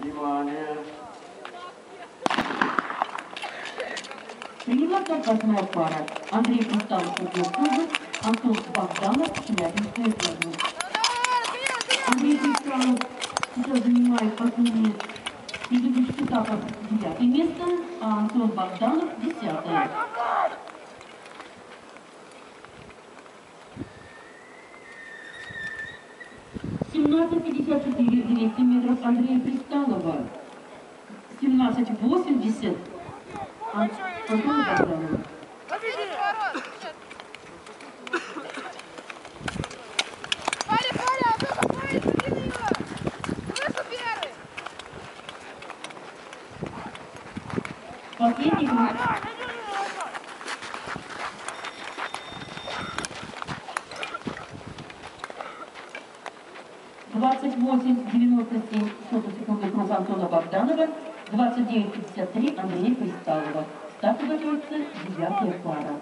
Внимание! Приниматься восьмая пара. Андрей Кусталов, Кубок, Антон Богданов, Челябинская область. Андрей Кусталов сейчас занимает последние предыдущих этапов девятое место, а Антон Богданов десятое. 17,54 миллиметров Андрея Присталова. 17,80 Антона Богданова. Последний год. 28,97 секунды круг Антона Богданова, 29,53 Андрея Кристаллова. Стартовая кольца, девятая пара.